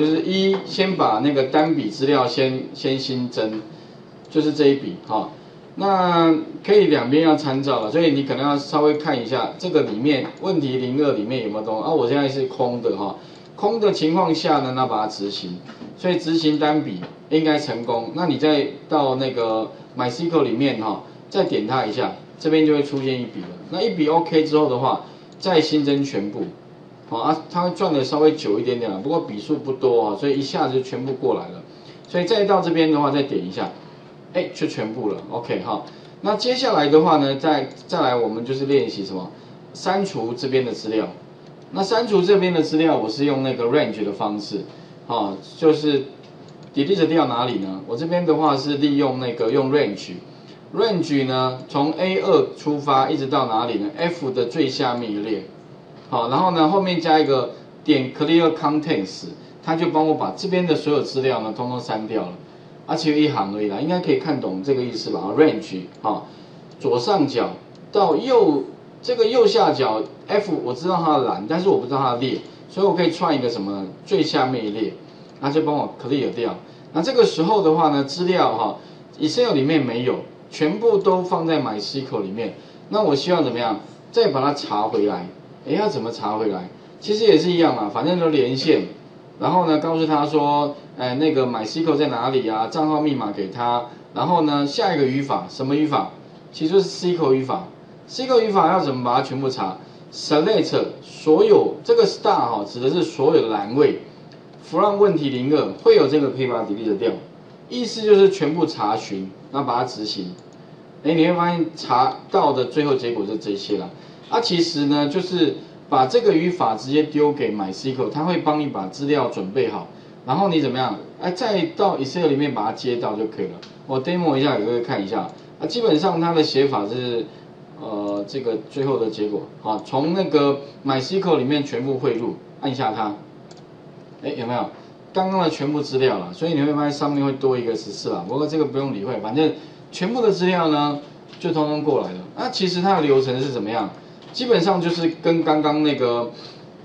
就是一先把那个单笔资料先先新增，就是这一笔哈。那可以两边要参照了，所以你可能要稍微看一下这个里面问题零二里面有没有东西啊？我现在是空的哈，空的情况下呢，那把它执行，所以执行单笔应该成功。那你再到那个 MySQL 里面哈，再点它一下，这边就会出现一笔了。那一笔 OK 之后的话，再新增全部，好啊，它转的稍微久一点点了，不过笔数不多啊，所以一下子就全部过来了。所以再到这边的话，再点一下。哎，就全部了，OK 哈。那接下来的话呢，再再来我们就是练习什么？删除这边的资料。那删除这边的资料，我是用那个 range 的方式，哈，就是 delete 掉哪里呢？我这边的话是利用那个用 range，range 呢从 A 二出发一直到哪里呢？F 的最下面一列，好，然后呢后面加一个点 clear contents，它就帮我把这边的所有资料呢通通删掉了。而且一行而已啦，应该可以看懂这个意思吧？range 啊，左上角到右这个右下角 F，我知道它的栏，但是我不知道它的列，所以我可以串一个什么最下面一列，那就帮我 clear 掉。那这个时候的话呢，资料哈，Excel 里面没有，全部都放在 MySQL 里面。那我希望怎么样？再把它查回来。哎，要怎么查回来？其实也是一样嘛，反正都连线。然后呢，告诉他说，哎，那个 MySQL 在哪里啊？账号密码给他。然后呢，下一个语法什么语法？其实就是 SQL 语法。SQL 语法要怎么把它全部查？Select 所有这个 star 哈，指的是所有的栏位。from 问题零二会有这个可以把它 delete 掉，意思就是全部查询，那把它执行。哎，你会发现查到的最后结果是这些了。啊，其实呢，就是。把这个语法直接丢给 MySQL，它会帮你把资料准备好，然后你怎么样？哎，再到 Excel 里面把它接到就可以了。我 demo 一下，给各位看一下。啊，基本上它的写法是，呃，这个最后的结果，好，从那个 MySQL 里面全部汇入，按下它，哎，有没有？刚刚的全部资料了，所以你会发现上面会多一个十四了。不过这个不用理会，反正全部的资料呢，就通通过来了。那其实它的流程是怎么样？基本上就是跟刚刚那个，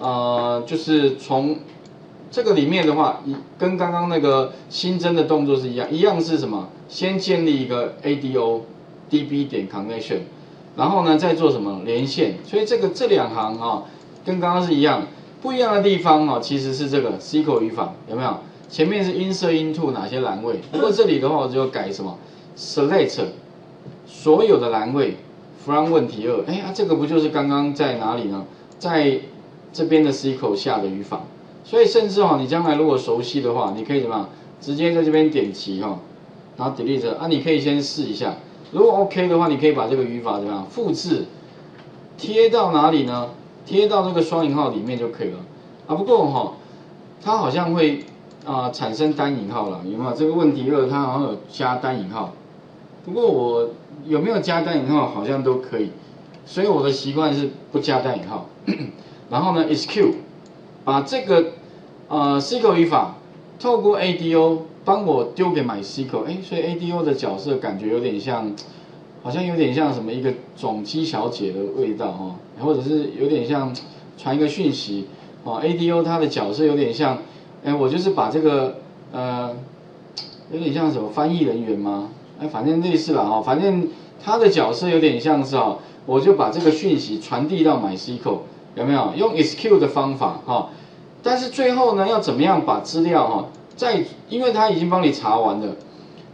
呃，就是从这个里面的话，跟刚刚那个新增的动作是一样，一样是什么？先建立一个 ADO DB 点 connection，然后呢再做什么连线？所以这个这两行啊，跟刚刚是一样，不一样的地方啊，其实是这个 SQL 语法有没有？前面是 insert into 哪些栏位？不过这里的话我就改什么？select 所有的栏位。不让问题二，哎啊，这个不就是刚刚在哪里呢？在这边的 SQL 下的语法，所以甚至哈，你将来如果熟悉的话，你可以怎么样？直接在这边点击哈，然后 delete 啊，你可以先试一下，如果 OK 的话，你可以把这个语法怎么样复制，贴到哪里呢？贴到这个双引号里面就可以了啊。不过哈，它好像会啊产生单引号了，有没有？这个问题二它好像有加单引号。不过我有没有加单引号好像都可以，所以我的习惯是不加单引号。然后呢，SQ 把这个呃 SQL 语法透过 ADO 帮我丢给 MySQL，哎，所以 ADO 的角色感觉有点像，好像有点像什么一个总机小姐的味道哈，或者是有点像传一个讯息哦，ADO 它的角色有点像，哎，我就是把这个呃有点像什么翻译人员吗？哎，反正类似了哈，反正他的角色有点像是哈，我就把这个讯息传递到 MySQL，有没有？用 SQ 的方法哈，但是最后呢，要怎么样把资料哈，在因为他已经帮你查完了，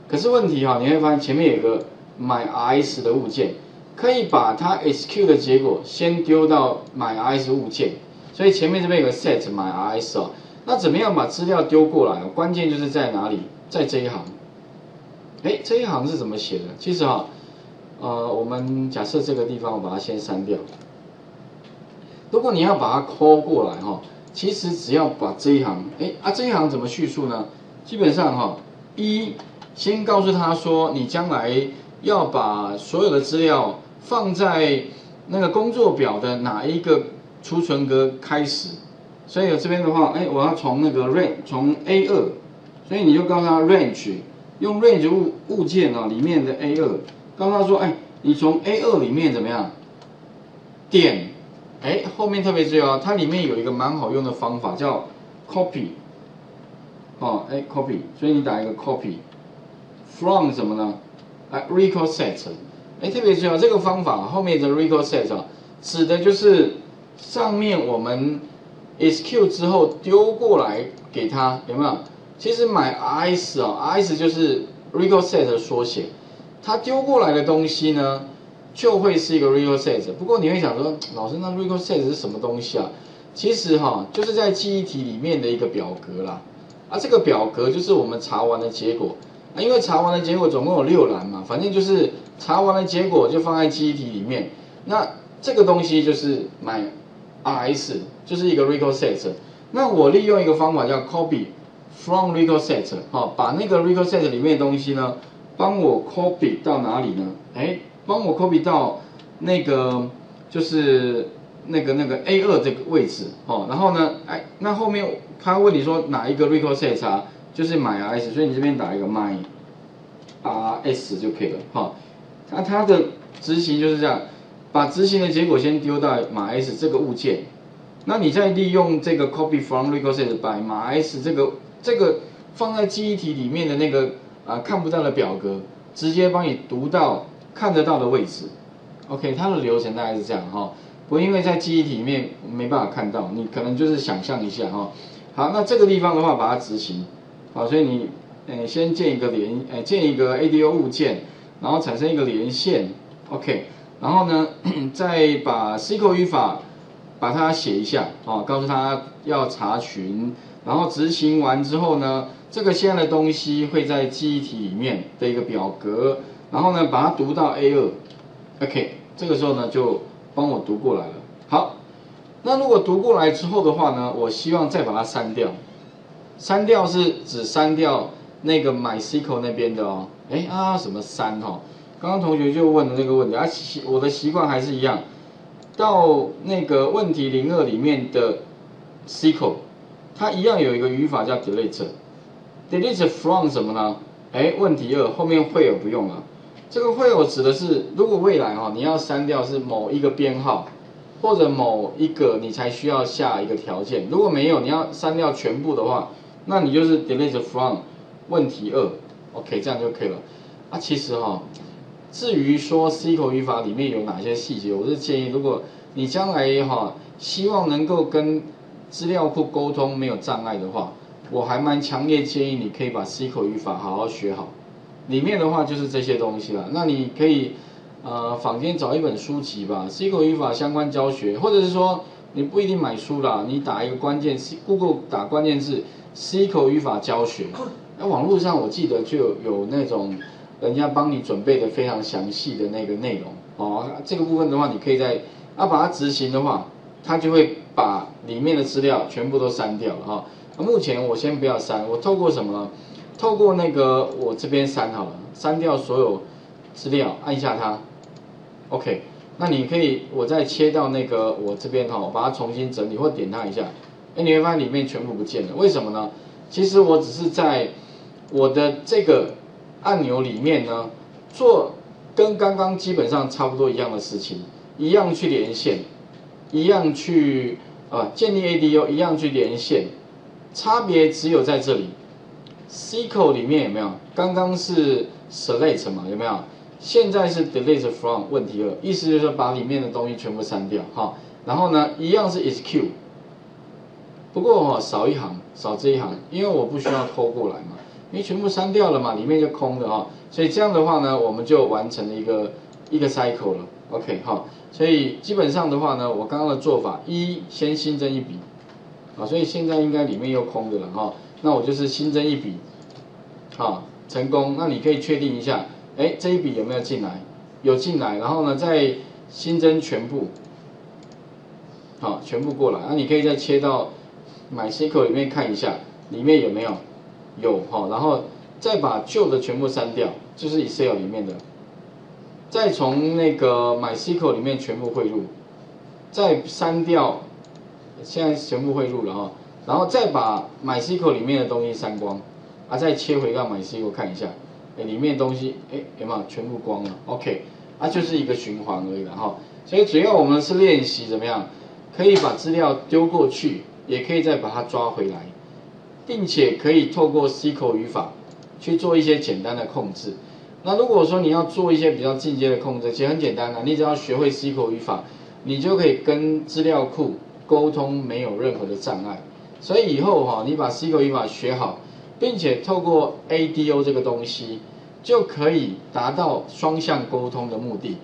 可是问题哈，你会发现前面有个 MyIS 的物件，可以把它 SQ 的结果先丢到 MyIS 物件，所以前面这边有个 set MyIS 哦，那怎么样把资料丢过来？关键就是在哪里，在这一行。哎，这一行是怎么写的？其实哈，呃，我们假设这个地方我把它先删掉。如果你要把它 call 过来哈，其实只要把这一行，哎啊，这一行怎么叙述呢？基本上哈，一先告诉他说，你将来要把所有的资料放在那个工作表的哪一个储存格开始。所以这边的话，哎，我要从那个 range 从 A 二，所以你就告诉他 range。用 range 物物件啊里面的 A 二，刚刚说，哎，你从 A 二里面怎么样？点，哎，后面特别注意哦，它里面有一个蛮好用的方法叫 copy，哦，哎，copy，所以你打一个 copy from 什么呢？哎，record set，哎，特别重要，这个方法后面的 record set 啊，指的就是上面我们 execute 之后丢过来给他，有没有？其实买 rs 啊，rs 就是 record set 的缩写，它丢过来的东西呢，就会是一个 record set。不过你会想说，老师，那 record set 是什么东西啊？其实哈，就是在记忆体里面的一个表格啦，啊，这个表格就是我们查完的结果，啊，因为查完的结果总共有六栏嘛，反正就是查完的结果就放在记忆体里面，那这个东西就是买 rs，就是一个 record set，那我利用一个方法叫 copy from record set，哈，把那个 record set 里面的东西呢，帮我 copy 到哪里呢？哎，帮我 copy 到那个就是。那个那个 A 二这个位置，哦，然后呢，哎，那后面他问你说哪一个 record set 啊，就是买 RS，所以你这边打一个 my RS 就可以了，哈，那它的执行就是这样，把执行的结果先丢到码 S 这个物件，那你再利用这个 copy from record set 把码 S 这个这个放在记忆体里面的那个啊看不到的表格，直接帮你读到看得到的位置，OK，它的流程大概是这样，哈。不，因为在记忆体里面没办法看到，你可能就是想象一下哈。好，那这个地方的话，把它执行。好，所以你，呃，先建一个连，呃，建一个 ADO 物件，然后产生一个连线，OK。然后呢，再把 SQL 语法把它写一下，啊，告诉他要查询，然后执行完之后呢，这个现在的东西会在记忆体里面的一个表格，然后呢，把它读到 A 二，OK。这个时候呢，就帮我读过来了。好，那如果读过来之后的话呢，我希望再把它删掉。删掉是指删掉那个 MySQL 那边的哦。哎啊，什么删哈？刚刚同学就问了那个问题，啊，习我的习惯还是一样，到那个问题零二里面的 SQL，它一样有一个语法叫 delete。delete from 什么呢？哎，问题二后面会有不用了。这个会有指的是，如果未来哈你要删掉是某一个编号，或者某一个你才需要下一个条件。如果没有你要删掉全部的话，那你就是 delete from 问题二，OK 这样就可以了。啊，其实哈，至于说 SQL 语法里面有哪些细节，我是建议，如果你将来哈希望能够跟资料库沟通没有障碍的话，我还蛮强烈建议你可以把 SQL 语法好好学好。里面的话就是这些东西了，那你可以，呃，坊间找一本书籍吧，SQL 语法相关教学，或者是说你不一定买书啦，你打一个关键词，Google 打关键字 SQL 语法教学，那网络上我记得就有那种人家帮你准备的非常详细的那个内容。哦，这个部分的话，你可以在啊把它执行的话，它就会把里面的资料全部都删掉了哈。目前我先不要删，我透过什么？透过那个我这边删好了，删掉所有资料，按下它，OK。那你可以，我再切到那个我这边哈，把它重新整理或点它一下，哎，你会发现里面全部不见了。为什么呢？其实我只是在我的这个按钮里面呢，做跟刚刚基本上差不多一样的事情，一样去连线，一样去啊建立 ADO，一样去连线，差别只有在这里。SQL 里面有没有？刚刚是 select 嘛，有没有？现在是 delete from 问题二，意思就是把里面的东西全部删掉哈。然后呢，一样是 execute，不过哈少一行，少这一行，因为我不需要偷过来嘛，因为全部删掉了嘛，里面就空的哈。所以这样的话呢，我们就完成了一个一个 cycle 了。OK 哈，所以基本上的话呢，我刚刚的做法一先新增一笔，啊，所以现在应该里面又空的了哈。那我就是新增一笔，好，成功。那你可以确定一下，哎，这一笔有没有进来？有进来，然后呢，再新增全部，好，全部过来。那你可以再切到 MySQL 里面看一下，里面有没有？有，哈，然后再把旧的全部删掉，就是 Excel 里面的，再从那个 MySQL 里面全部汇入，再删掉，现在全部汇入了哈。然后再把 MySQL 里面的东西删光，啊，再切回到 MySQL 看一下，哎，里面东西哎有没有全部光了？OK，啊，就是一个循环而已了哈。所以主要我们是练习怎么样，可以把资料丢过去，也可以再把它抓回来。并且可以透过 SQL 语法去做一些简单的控制。那如果说你要做一些比较进阶的控制，其实很简单的，你只要学会 SQL 语法，你就可以跟资料库沟通，没有任何的障碍。所以以后哈，你把 SQL 语法学好，并且透过 ADO 这个东西，就可以达到双向沟通的目的。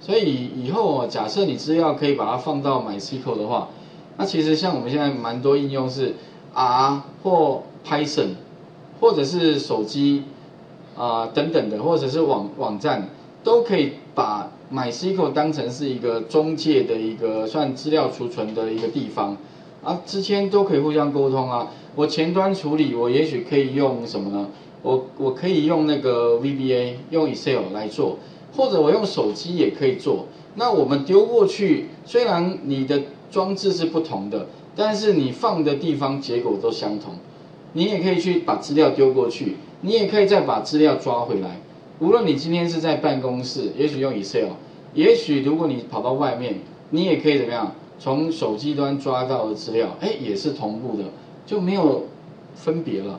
所以以后哦，假设你资料可以把它放到 MySQL 的话，那其实像我们现在蛮多应用是 R 或 Python，或者是手机。啊，等等的，或者是网网站，都可以把 MySQL 当成是一个中介的一个算资料储存的一个地方，啊，之间都可以互相沟通啊。我前端处理，我也许可以用什么呢？我我可以用那个 VBA，用 Excel 来做，或者我用手机也可以做。那我们丢过去，虽然你的装置是不同的，但是你放的地方结果都相同。你也可以去把资料丢过去。你也可以再把资料抓回来。无论你今天是在办公室，也许用 Excel，也许如果你跑到外面，你也可以怎么样？从手机端抓到的资料，哎，也是同步的，就没有分别了。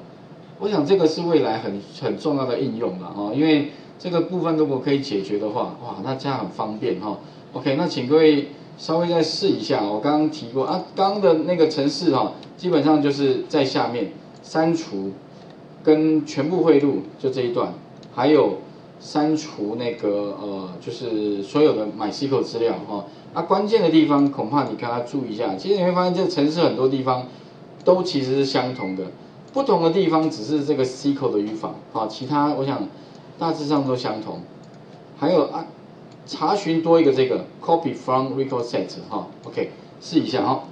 我想这个是未来很很重要的应用了哦，因为这个部分如果可以解决的话，哇，那这样很方便哈。OK，那请各位稍微再试一下，我刚刚提过啊，刚刚的那个程式哈，基本上就是在下面删除。跟全部汇入就这一段，还有删除那个呃，就是所有的 MySQL 资料哈。那关键的地方恐怕你跟他注意一下。其实你会发现这个程式很多地方都其实是相同的，不同的地方只是这个 SQL 的语法啊，其他我想大致上都相同。还有啊，查询多一个这个 Copy from Record Set 哈，OK，试一下哈。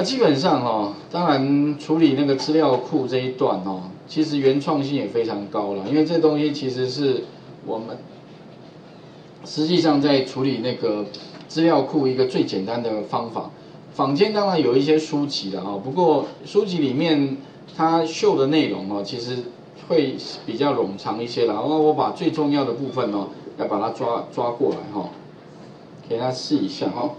那基本上哈，当然处理那个资料库这一段哦，其实原创性也非常高了，因为这东西其实是我们实际上在处理那个资料库一个最简单的方法。坊间当然有一些书籍的哈，不过书籍里面它秀的内容哦，其实会比较冗长一些了。然后我把最重要的部分哦，要把它抓抓过来哈，给大家试一下哈。